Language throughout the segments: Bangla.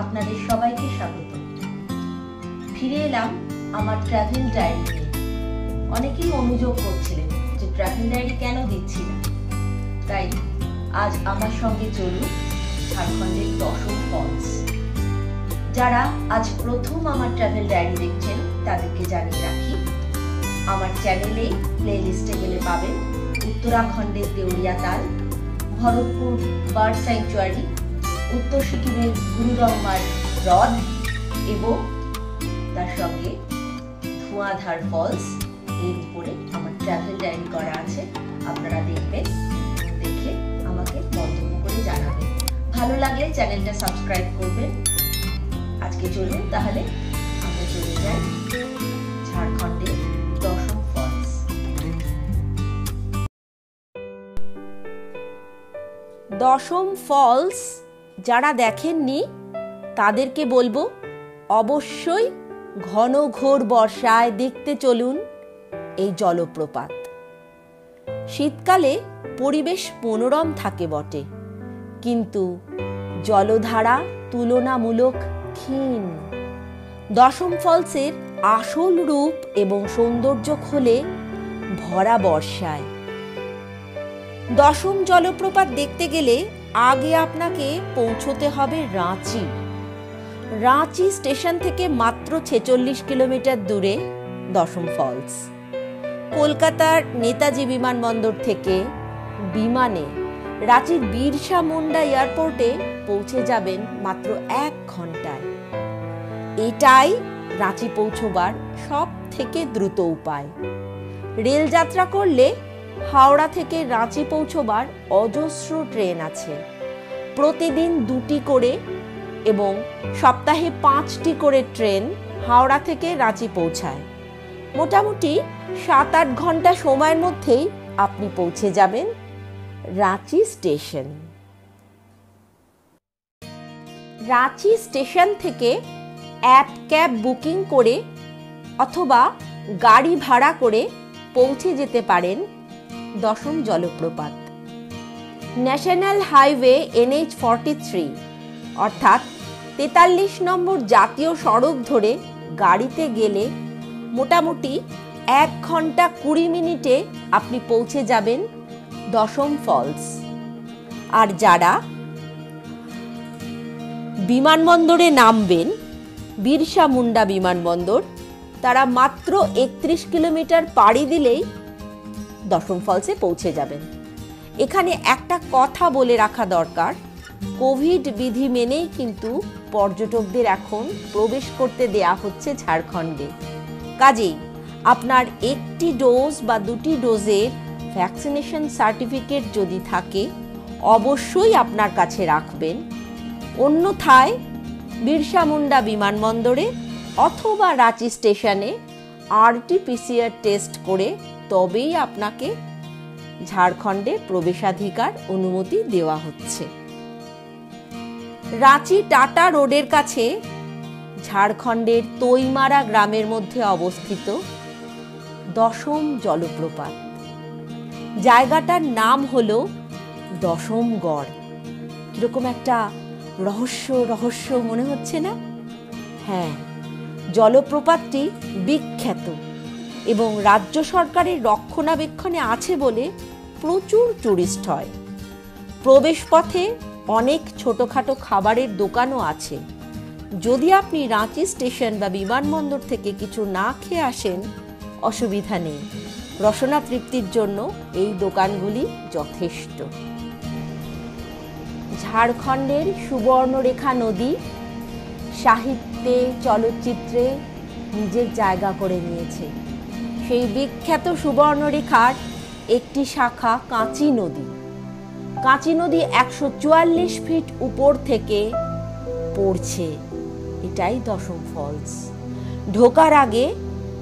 আপনাদের সবাইকে স্বাগত। ফিরে এলাম আমার ট্রাভেল ডায়েরি নিয়ে। অনেকেই অনুযোগ করছিলেন যে ট্রাভেল ডায়েরি কেন দিচ্ছি না। তাই আজ আমার সঙ্গে চলুন ঝাড়খণ্ডের দশম ফলস যারা আজ প্রথম আমার ট্রাভেল ডায়েরি দেখছেন, তাদেরকে জানিয়ে রাখি, আমার চ্যানেলে প্লে লিস্টে গেলে পাবেন উত্তরাখণ্ডের দেউরিয়া তাল, ভরতপুর বার্ড স্যাংচুয়ারি উত্তর সিকিমের গুরুরম্মার হ্রদ এবং তার সঙ্গে ধোঁয়াধার ফলস এর উপরে আমার ট্রাভেল ডায়েরি করা আছে। আপনারা দেখবেন, দেখে আমাকে মন্তব্য করে জানাবেন। ভালো লাগলে চ্যানেলটা সাবস্ক্রাইব করবেন। আজকে চলুন তাহলে আমরা চলে যাই ঝাড়খণ্ডের দশম ফলস। দশম ফলস যারা দেখেননি, তাদেরকে বলব, অবশ্যই ঘন ঘোর বর্ষায় দেখতে চলুন এই জলপ্রপাত। শীতকালে পরিবেশ মনোরম থাকে বটে, কিন্তু জলধারা তুলনামূলক ক্ষীণ। দশম ফলসের আসল রূপ এবং সৌন্দর্য খোলে ভরা বর্ষায়। দশম জলপ্রপাত দেখতে গেলে আগে আপনাকে পৌঁছতে হবে রাঁচি। রাঁচি স্টেশন থেকে মাত্র ছেচল্লিশ কিলোমিটার দূরে দশম ফলস। কলকাতার নেতাজি বিমানবন্দর থেকে বিমানে রাঁচির বীরসা মুন্ডা এয়ারপোর্টে পৌঁছে যাবেন মাত্র এক ঘন্টায়। এটাই রাঁচি পৌঁছবার সব থেকে দ্রুত উপায়। রেল যাত্রা করলে হাওড়া থেকে রাঁচি পৌঁছবার অজস্র ট্রেন আছে। প্রতিদিন দুটি করে এবং সপ্তাহে পাঁচটি করে ট্রেন হাওড়া থেকে রাঁচি পৌঁছায়। মোটামুটি সাত আট ঘণ্টা সময়ের মধ্যেই আপনি পৌঁছে যাবেন রাঁচি স্টেশন। রাঁচি স্টেশন থেকে অ্যাপ, ক্যাব বুকিং করে অথবা গাড়ি ভাড়া করে পৌঁছে যেতে পারেন দশম জলপ্রপাত। National highway NH forty three, অর্থাৎ তেতাল্লিশ নম্বর জাতীয় সড়ক ধরে গাড়িতে গেলে মোটামুটি এক ঘণ্টা কুড়ি মিনিটে আপনি পৌঁছে যাবেন দশম ফলস। আর যারা বিমানবন্দরে নামবেন, বিরসা মুন্ডা বিমানবন্দর, তারা মাত্র একত্রিশ কিলোমিটার পাড়ি দিলেই দশম ফলসে পৌঁছে যাবেন। এখানে একটা কথা বলে রাখা দরকার, কোভিড বিধি মেনেই কিন্তু পর্যটকদের এখন প্রবেশ করতে দেয়া হচ্ছে ঝাড়খণ্ডে। কাজেই আপনার একটি ডোজ বা দুটি ডোজের ভ্যাকসিনেশন সার্টিফিকেট যদি থাকে, অবশ্যই আপনার কাছে রাখবেন। অন্যথায় বিরসা মুন্ডা বিমানবন্দরে অথবা রাঁচি স্টেশনে আরটিপিসিআর টেস্ট করে তবেই আপনাকে ঝাড়খণ্ডে প্রবেশাধিকার অনুমতি দেওয়া হচ্ছে। রাঁচি টাটা রোডের কাছে ঝাড়খণ্ডের তৈমারা গ্রামের মধ্যে অবস্থিত দশম জলপ্রপাত। জায়গাটার নাম হল দশমগড়। কীরকম একটা রহস্য রহস্য মনে হচ্ছে না? হ্যাঁ জলপ্রপাতটি বিখ্যাত। এবং রাজ্য সরকারের রক্ষণাবেক্ষণে আছে বলে প্রচুর টুরিস্ট হয়। প্রবেশপথে অনেক ছোটোখাটো খাবারের দোকানও আছে। যদি আপনি রাঁচি স্টেশন বা বিমানবন্দর থেকে কিছু না খেয়ে আসেন, অসুবিধা নেই। রসনা তৃপ্তির জন্য এই দোকানগুলি যথেষ্ট। ঝাড়খণ্ডের সুবর্ণরেখা নদী সাহিত্যে, চলচ্চিত্রে নিজের জায়গা করে নিয়েছে। সেই বিখ্যাত সুবর্ণরেখার একটি শাখা কাঁচি নদী। কাঁচি নদী একশো চুয়াল্লিশ ফিট উপর থেকে পড়ছে। এটাই দশম ফলস। ঢোকার আগে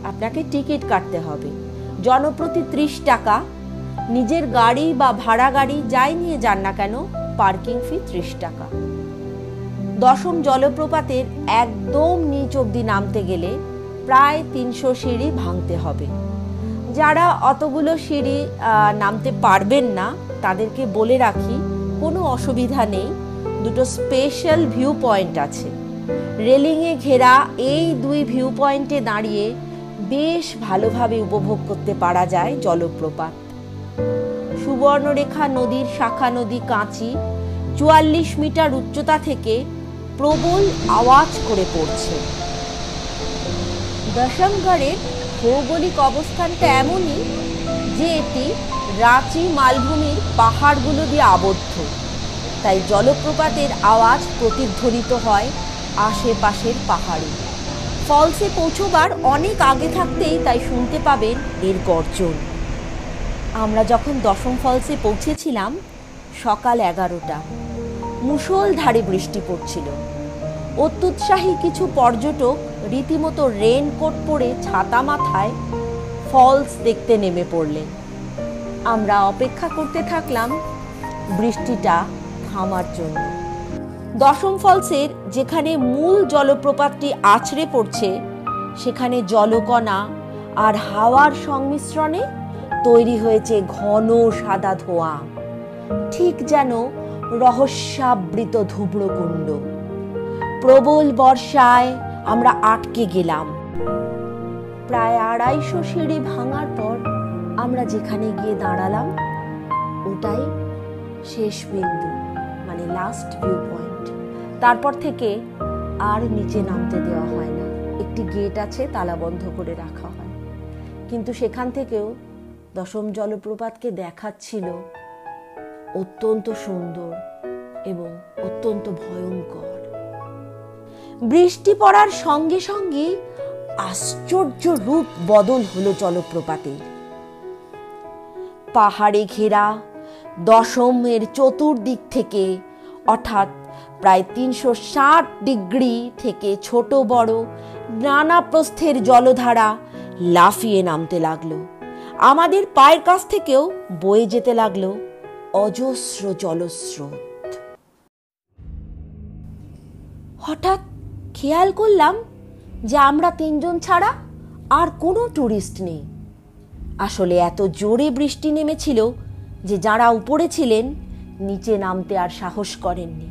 আপনাকে টিকিট কাটতে হবে। জনপ্রতি ত্রিশ টাকা। নিজের গাড়ি বা ভাড়া গাড়ি যাই নিয়ে যান না কেন, পার্কিং ফি ত্রিশ টাকা। দশম জলপ্রপাতের একদম নিচ অব্দি নামতে গেলে প্রায় তিনশো সিঁড়ি ভাঙতে হবে। যারা অতগুলো সিঁড়ি নামতে পারবেন না, তাদেরকে বলে রাখি, কোনো অসুবিধা নেই, দুটো স্পেশাল ভিউ পয়েন্ট আছে। রেলিংয়ে ঘেরা এই দুই ভিউ পয়েন্টে দাঁড়িয়ে বেশ ভালোভাবে উপভোগ করতে পারা যায় জলপ্রপাত। সুবর্ণরেখা নদীর শাখা নদী কাঁচি চুয়াল্লিশ মিটার উচ্চতা থেকে প্রবল আওয়াজ করে পড়ছে। দশমগড়ের ভৌগোলিক অবস্থানটা এমনই যে এটি রাঁচি মালভূমির পাহাড়গুলো দিয়ে আবদ্ধ। তাই জলপ্রপাতের আওয়াজ প্রতিধ্বনিত হয় আশেপাশের পাহাড়ে। ফলসে পৌঁছবার অনেক আগে থাকতেই তাই শুনতে পাবেন এর গর্জন। আমরা যখন দশম ফলসে পৌঁছেছিলাম, সকাল এগারোটা, মুষলধারে বৃষ্টি পড়ছিল। অত্যুৎসাহী কিছু পর্যটক রীতিমতো রেনকোট পরে ছাতা মাথায় ফলস দেখতে নেমে পড়লেন আমরা অপেক্ষা করতে থাকলাম বৃষ্টিটা থামার জন্য। দশম ফলসের যেখানে মূল জলপ্রপাতটি আছড়ে পড়ছে, সেখানে জলকণা আর হাওয়ার সংমিশ্রণে তৈরি হয়েছে ঘন সাদা ধোঁয়া। ঠিক যেন রহস্যাবৃত ধুব্রকুণ্ড প্রবল বর্ষায় আমরা আটকে গেলাম। প্রায় আড়াইশো সিঁড়ি ভাঙার পর আমরা যেখানে গিয়ে দাঁড়ালাম, ওটাই শেষ বিন্দু মানে লাস্ট ভিউ পয়েন্ট তারপর থেকে আর নিচে নামতে দেওয়া হয় না। একটি গেট আছে, তালা বন্ধ করে রাখা হয়। কিন্তু সেখান থেকেও দশম জলপ্রপাতকে দেখাচ্ছিল অত্যন্ত সুন্দর এবং অত্যন্ত ভয়ঙ্কর। বৃষ্টি পড়ার সঙ্গে সঙ্গে আশ্চর্য রূপ বদল হলো জলপ্রপাতের পাহাড়ে ঘেরা দশমের চতুর্দিক থেকে, অর্থাৎ প্রায় তিনশো ষাট ডিগ্রি থেকে ছোট বড় নানা প্রস্থের জলধারা লাফিয়ে নামতে লাগল। আমাদের পায়ের কাছ থেকেও বয়ে যেতে লাগল অজস্র জলস্রোত। হঠাৎ খেয়াল করলাম যে আমরা তিনজন ছাড়া আর কোনো ট্যুরিস্ট নেই। আসলে এত জোরে বৃষ্টি নেমেছিল যে যারা উপরে ছিলেন, নিচে নামতে আর সাহস করেননি।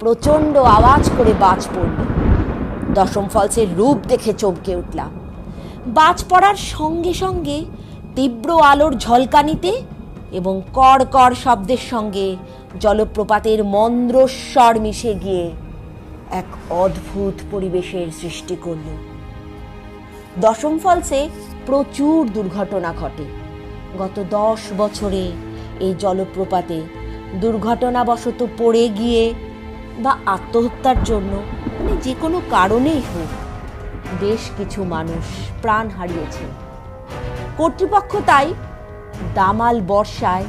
প্রচণ্ড আওয়াজ করে বাজ পড়ল। দশম ফলসের রূপ দেখে চমকে উঠলাম। বাজ পড়ার সঙ্গে সঙ্গে তীব্র আলোর ঝলকানিতে এবং কর কড় শব্দের সঙ্গে জলপ্রপাতের মন্দ্রস্বর মিশে গিয়ে এক অদ্ভুত পরিবেশের সৃষ্টি করল। দশম ফলসে প্রচুর দুর্ঘটনা ঘটে। গত দশ বছরে এই জলপ্রপাতে দুর্ঘটনাবশত পড়ে গিয়ে বা আত্মহত্যার জন্য মানে যে কোনো কারণেই হোক, বেশ কিছু মানুষ প্রাণ হারিয়েছে। কর্তৃপক্ষ তাই দামাল বর্ষায়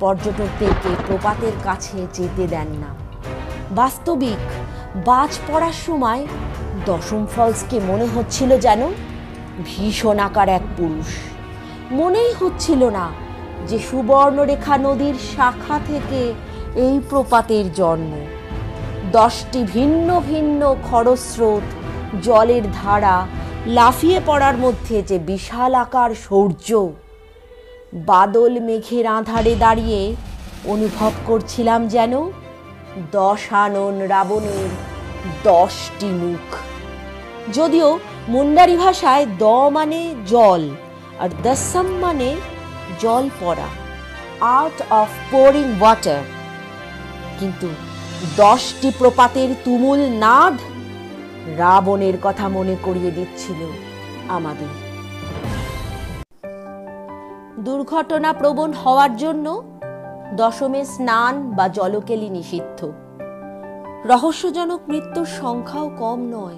পর্যটকদেরকে প্রপাতের কাছে যেতে দেন না। বাস্তবিক বাজ পড়ার সময় দশম ফলসকে মনে হচ্ছিল যেন ভীষণ আকার এক পুরুষ। মনেই হচ্ছিল না যে সুবর্ণরেখা নদীর শাখা থেকে এই প্রপাতের জন্ম। দশটি ভিন্ন ভিন্ন খরস্রোত জলের ধারা লাফিয়ে পড়ার মধ্যে যে বিশাল আকার সৌর্য, বাদল মেঘের আধারে দাঁড়িয়ে অনুভব করছিলাম যেন দশানন রাবণের দশটি মুখ। যদিও মুন্ডারি ভাষায় দ মানে জল আর দসম মানে জল পড়া আর্ট অফ পোরিং ওয়াটার কিন্তু দশটি প্রপাতের তুমুল নাদ রাবণের কথা মনে করিয়ে দিচ্ছিল আমাদের। দুর্ঘটনা প্রবণ হওয়ার জন্য দশমে স্নান বা জলকেলি নিষিদ্ধ। রহস্যজনক মৃত্যুর সংখ্যাও কম নয়।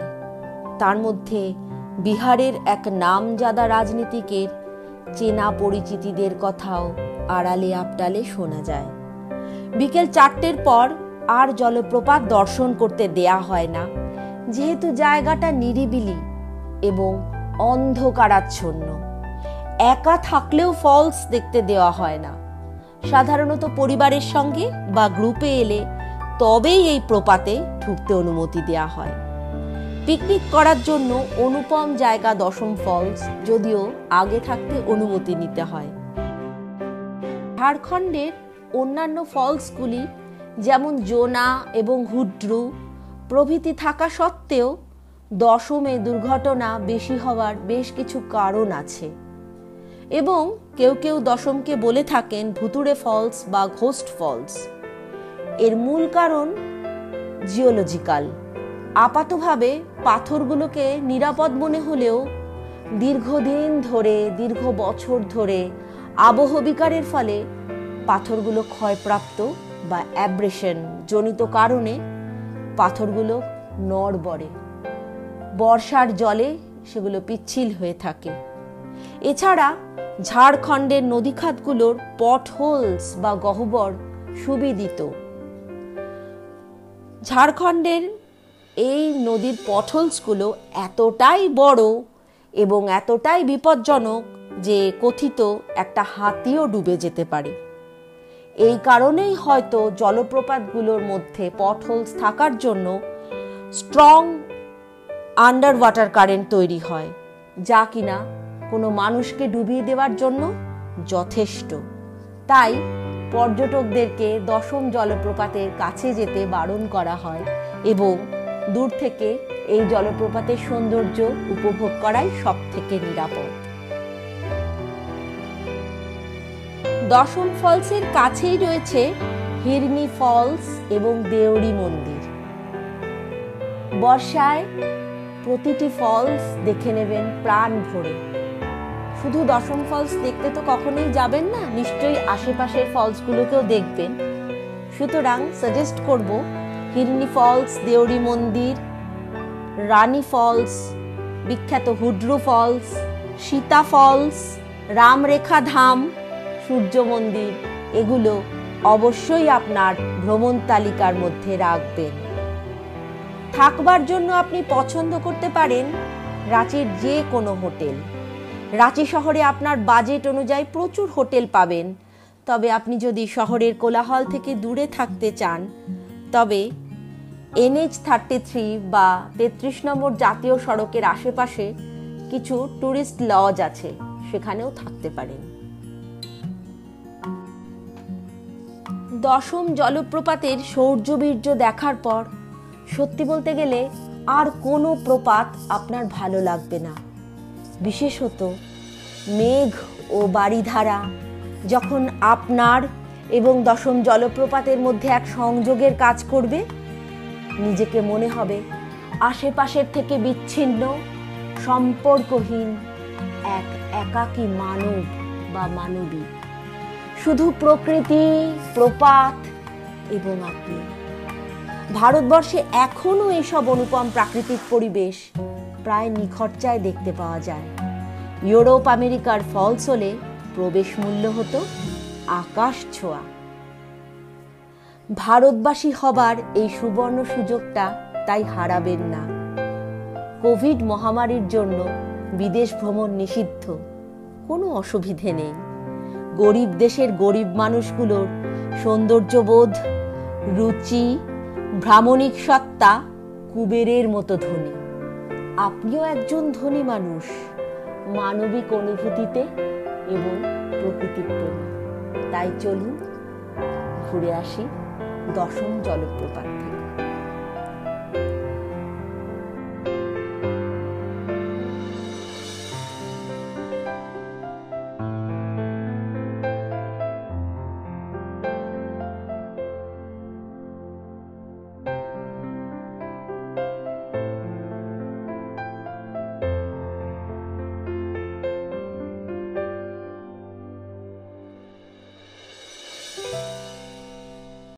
তার মধ্যে বিহারের এক নামজাদা রাজনীতিকের চেনা পরিচিতিদের কথাও আড়ালে আপটালে শোনা যায়। বিকেল চারটের পর আর জলপ্রপাত দর্শন করতে দেয়া হয় না, যেহেতু জায়গাটা নিরিবিলি এবং অন্ধকারাচ্ছন্ন। একা থাকলেও ফলস দেখতে দেওয়া হয় না। সাধারণত পরিবারের সঙ্গে বা গ্রুপে এলে তবেই এই প্রপাতে ঢুকতে অনুমতি দেওয়া হয়। পিকনিক করার জন্য অনুপম জায়গা দশম ফলস যদিও আগে থাকতে অনুমতি নিতে হয়। ঝাড়খণ্ডের অন্যান্য ফলসগুলি যেমন জোনা এবং হুড্রু প্রভৃতি থাকা সত্ত্বেও দশমে দুর্ঘটনা বেশি হওয়ার বেশ কিছু কারণ আছে। এবং কেউ কেউ দশমকে বলে থাকেন ভুতুড়ে ফলস বা ঘোস্ট ফলস। এর মূল কারণ জিওলজিক্যাল। আপাতভাবে পাথরগুলোকে নিরাপদ মনে হলেও দীর্ঘদিন ধরে, দীর্ঘ বছর ধরে আবহ বিকারের ফলে পাথরগুলো ক্ষয়প্রাপ্ত বা অ্যাব্রেশন জনিত কারণে পাথরগুলো নড়বড়ে। বর্ষার জলে সেগুলো পিচ্ছিল হয়ে থাকে। এছাড়া ঝাড়খণ্ডের নদীখাতগুলোর পট হোলস বা গহ্বর সুবিদিত। ঝাড়খণ্ডের এই নদীর পটহোলসগুলো এতটাই বড় এবং এতটাই বিপজ্জনক যে কথিত একটা হাতিও ডুবে যেতে পারে। এই কারণেই হয়তো জলপ্রপাতগুলোর মধ্যে পটহোলস থাকার জন্য স্ট্রং আন্ডার ওয়াটার কারেন্ট তৈরি হয়, যা কিনা কোনো মানুষকে ডুবিয়ে দেওয়ার জন্য যথেষ্ট। তাই পর্যটকদেরকে দশম জলপ্রপাতের কাছে যেতে বারণ করা হয় এবং দূর থেকে এই জলপ্রপাতের সৌন্দর্য উপভোগ করাই সব থেকে নিরাপদ। দশম ফলসের কাছেই রয়েছে হিরনি ফলস এবং দেওড়ি মন্দির। বর্ষায় প্রতিটি ফলস দেখে নেবেন প্রাণ ভরে। শুধু দশম ফলস দেখতে তো কখনোই যাবেন না, নিশ্চয়ই আশেপাশের ফলসগুলোকেও দেখবেন। সুতরাং সাজেস্ট করব হিরনি ফলস দেওড়ি মন্দির, রানী ফলস বিখ্যাত হুড্রু ফলস সীতা ফলস রামরেখা ধাম, সূর্য মন্দির, এগুলো অবশ্যই আপনার ভ্রমণ তালিকার মধ্যে রাখবেন। থাকবার জন্য আপনি পছন্দ করতে পারেন রাঁচির যে কোনো হোটেল। রাঁচি শহরে আপনার বাজেট অনুযায়ী প্রচুর হোটেল পাবেন। তবে আপনি যদি শহরের কোলাহল থেকে দূরে থাকতে চান, তবে এনএইচ থার্টি থ্রি বা তেত্রিশ নম্বর জাতীয় সড়কের আশেপাশে কিছু ট্যুরিস্ট লজ আছে, সেখানেও থাকতে পারেন। দশম জলপ্রপাতের সৌর্যবীর্য দেখার পর, সত্যি বলতে গেলে আর কোনো প্রপাত আপনার ভালো লাগবে না। বিশেষত মেঘ ও বাড়িধারা যখন আপনার এবং দশম জলপ্রপাতের মধ্যে এক সংযোগের কাজ করবে, নিজেকে মনে হবে আশেপাশের থেকে বিচ্ছিন্ন, সম্পর্কহীন এক একাকী মানব বা মানবী। শুধু প্রকৃতি, প্রপাত এবং আপনি। ভারতবর্ষে এখনও এসব অনুপম প্রাকৃতিক পরিবেশ প্রায় নিখরচায় দেখতে পাওয়া যায়। ইউরোপ আমেরিকার ফলস হলে প্রবেশ মূল্য হতো আকাশ ছোঁয়া। ভারতবাসী হবার এই সুবর্ণ সুযোগটা তাই হারাবেন না। কোভিড মহামারীর জন্য বিদেশ ভ্রমণ নিষিদ্ধ, কোনো অসুবিধে নেই। গরিব দেশের গরিব মানুষগুলোর সৌন্দর্যবোধ, রুচি, ভ্রামণিক সত্তা কুবেরের মতো ধনী। আপনিও একজন ধনী মানুষ, মানবিক অনুভূতিতে এবং প্রকৃতির প্রেমী। তাই চলুন ঘুরে আসি দশম জলপ্রপাত।